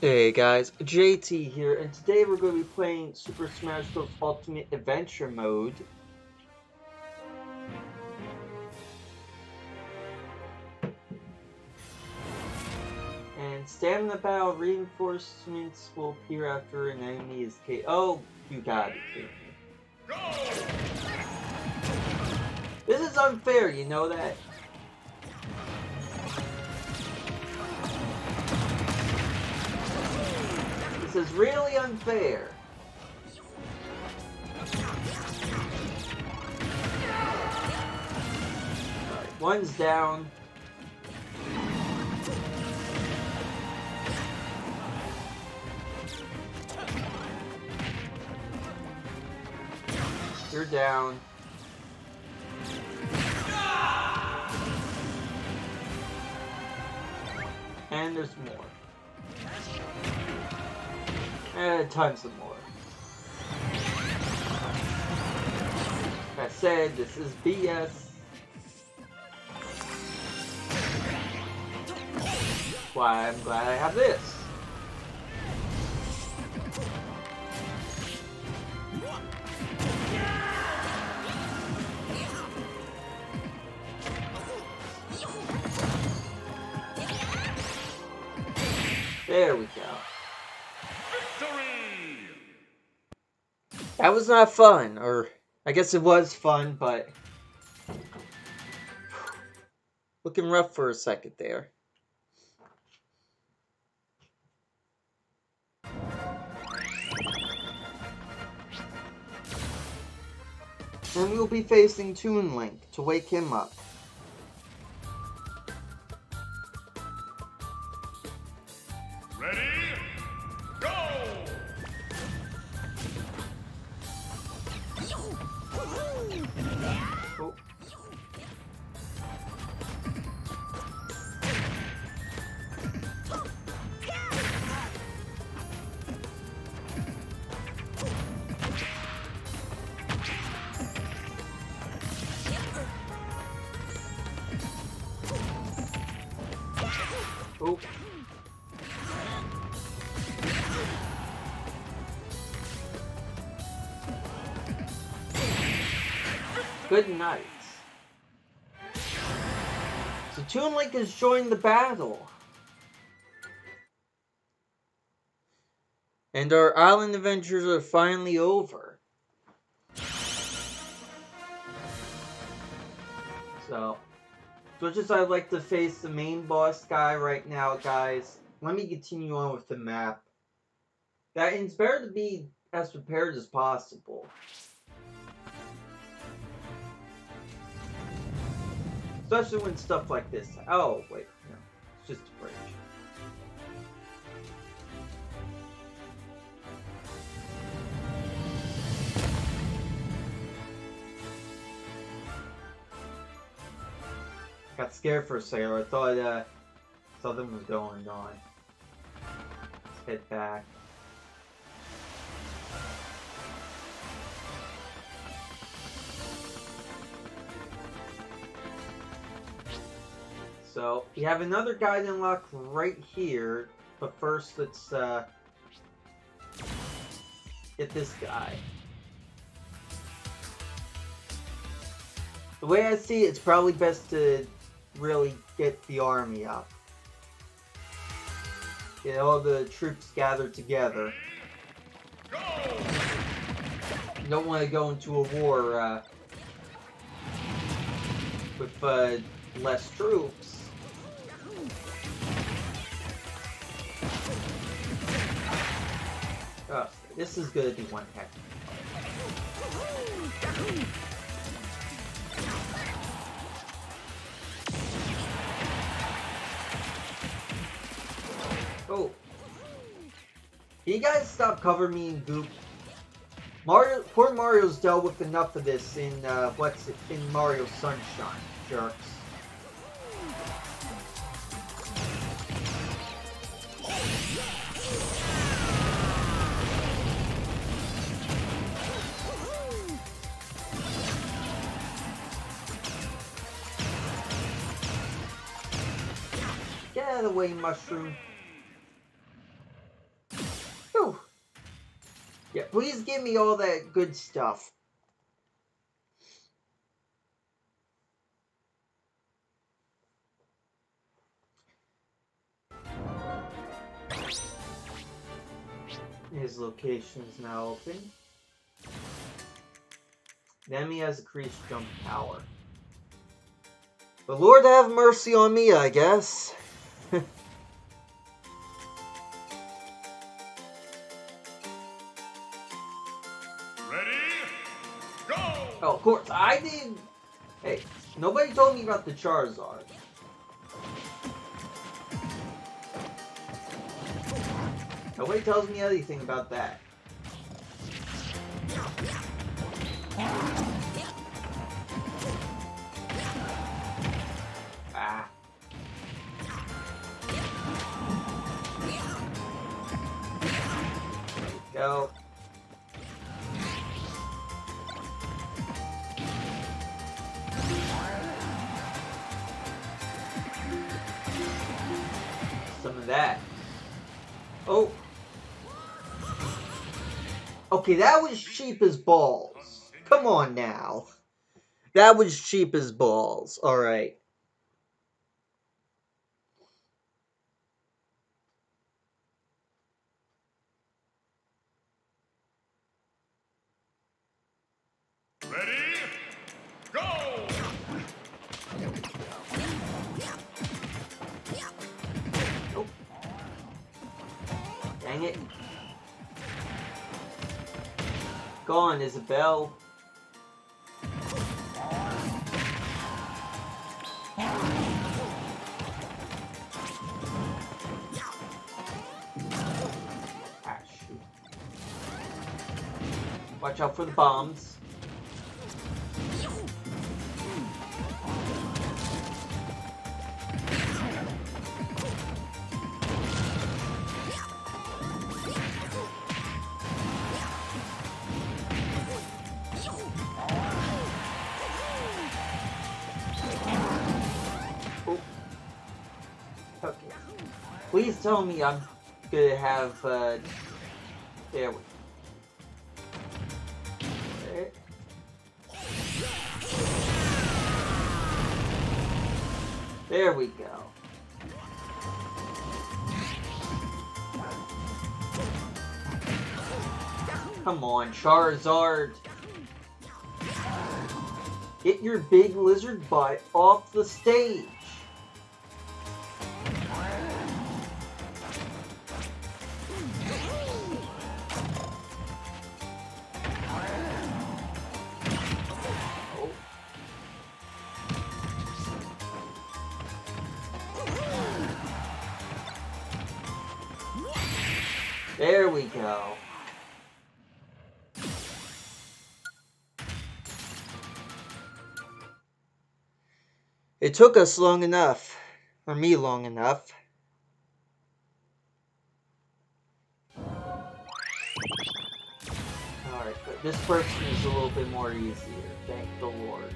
Hey guys, JT here, and today we're going to be playing Super Smash Bros. Ultimate Adventure Mode. And stamina battle reinforcements will appear after an enemy is K. Oh, you got it, This is unfair, you know that? Is really unfair. Alright, one's down. You're down. And there's more. And tons of more. Like I said, this is BS. Why I'm glad I have this. There we go. That was not fun, or I guess it was fun, but looking rough for a second there. And we'll be facing Toon Link to wake him up. Ready? Good night. So Toon Link has joined the battle. And our island adventures are finally over. So, much as I'd like to face the main boss guy right now, guys, let me continue on with the map. That it's better to be as prepared as possible. Especially when stuff like this. Oh, wait. No. It's just a bridge. Got scared for a second. I thought uh, something was going on. Let's head back. So we have another guide unlock right here, but first let's uh, get this guy. The way I see it, it's probably best to really get the army up. Get all the troops gathered together. You don't want to go into a war uh, with uh, less troops. This is gonna be one heck. Oh. Can you guys stop covering me in goop? Mario, poor Mario's dealt with enough of this in uh, what's it, in Mario Sunshine, jerks. Get out of the way, mushroom. Yeah, please give me all that good stuff. His location is now open. The enemy has increased jump power. The Lord have mercy on me, I guess. Oh, of course, I did. Hey, nobody told me about the Charizard. Nobody tells me anything about that. Go. Some of that. Oh. Okay, that was cheap as balls. Come on now. That was cheap as balls. Alright. It. Gone, Isabelle. Ah. Watch out for the bombs. Tell me I'm gonna have, uh... There we There. We go. Come on, Charizard. Get your big lizard butt off the stage. Go. It took us long enough. Or me long enough. Alright, but this person is a little bit more easier. Thank the Lord.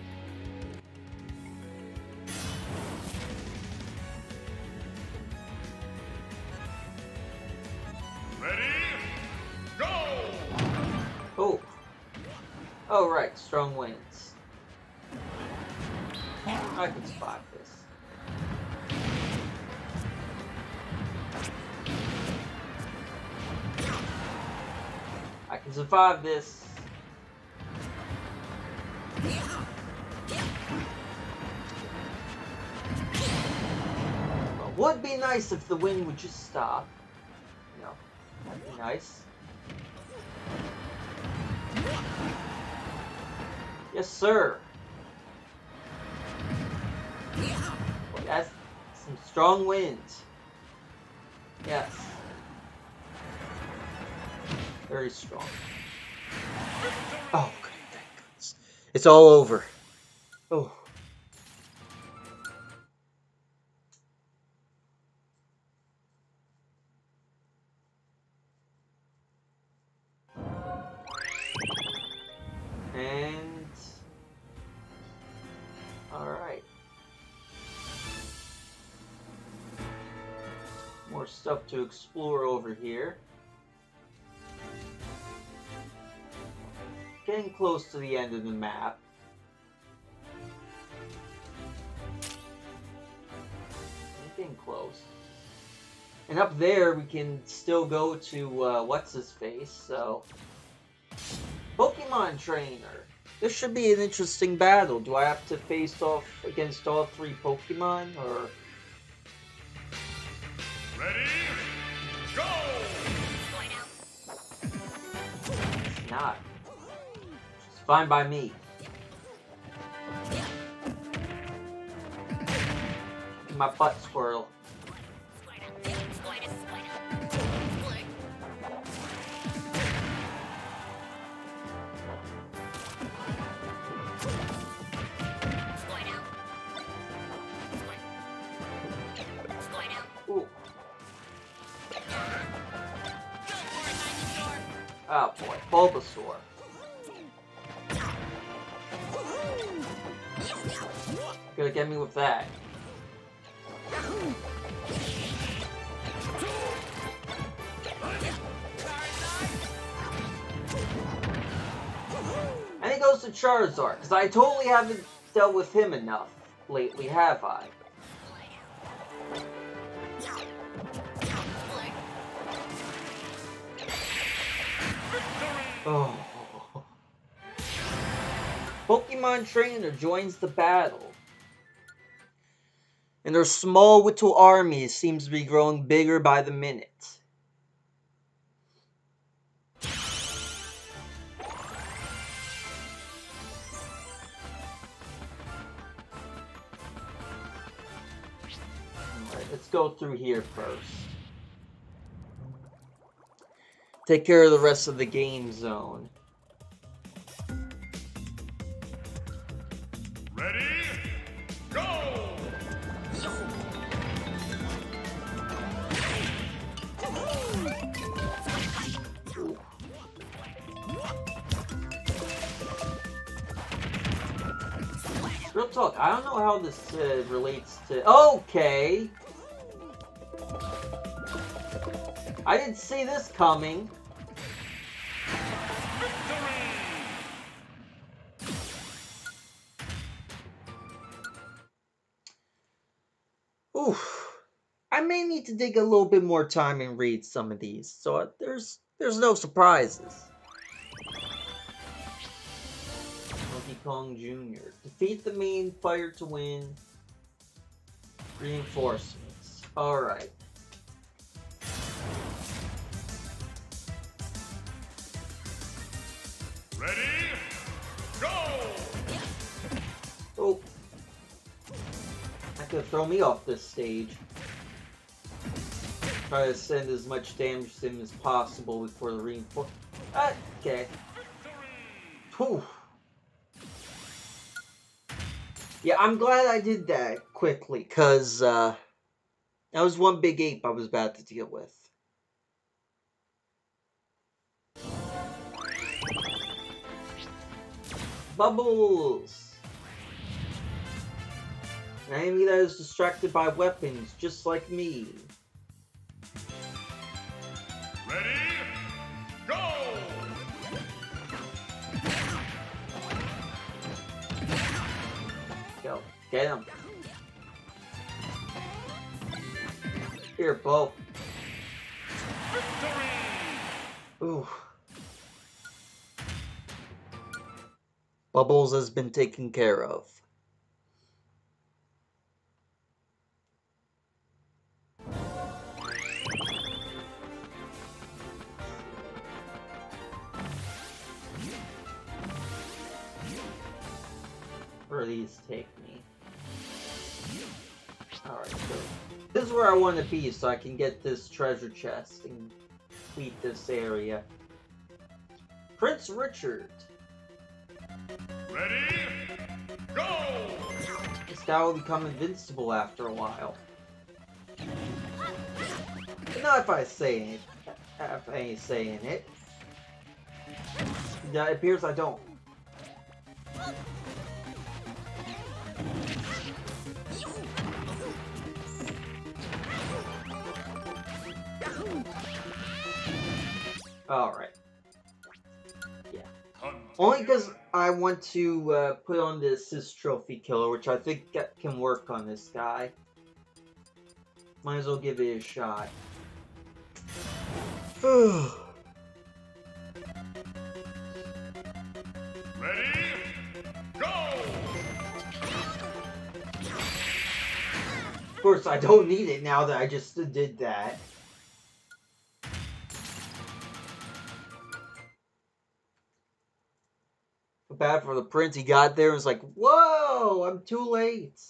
Survive this. Well, would be nice if the wind would just stop. You know, that'd be nice. Yes, sir. Well, that's some strong winds. Yes. Very strong. Oh. Thank goodness. It's all over. Oh. And all right. More stuff to explore over here. Getting close to the end of the map. Getting close. And up there, we can still go to, uh, what's his face, so... Pokemon Trainer. This should be an interesting battle. Do I have to face off against all three Pokemon, or... Ready? Go! It's not. Fine by me. My butt squirrel. Oh boy, Bulbasaur. Gonna get me with that. And he goes to Charizard, because I totally haven't dealt with him enough lately, have I? Oh. Pokemon Trainer joins the battle. And their small little army seems to be growing bigger by the minute. Alright, let's go through here first. Take care of the rest of the game zone. Real talk, I don't know how this uh, relates to. Okay! I didn't see this coming. Oof. I may need to dig a little bit more time and read some of these, so there's there's no surprises. Donkey Kong Jr. Defeat the main fighter to win. Reinforcements. Alright. Could throw me off this stage. Try to send as much damage to him as possible before the reinforce. Okay. Whew. Yeah, I'm glad I did that quickly, because uh, that was one big ape I was about to deal with. Bubbles! An enemy that is distracted by weapons, just like me. Ready? Go! Go. Get him. Here, Bo. Victory! Ooh. Bubbles has been taken care of. Where these take me? Alright, so this is where I want to be so I can get this treasure chest and complete this area. Prince Richard. Ready? Go! This guy will become invincible after a while. Not if I say it. If I ain't saying it. Yeah, it appears I don't. Alright. Yeah. Only because I want to uh, put on the assist trophy killer, which I think can work on this guy. Might as well give it a shot. Ready? Go! Of course, I don't need it now that I just did that. Bad for the prince. He got there and was like, "Whoa, I'm too late."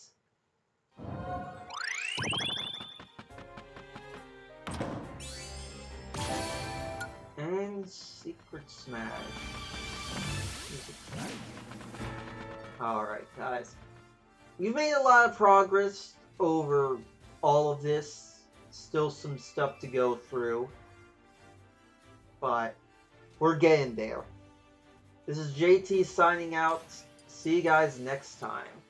And secret smash. Alright, guys. We've made a lot of progress over all of this. Still some stuff to go through. But we're getting there. This is JT signing out. See you guys next time.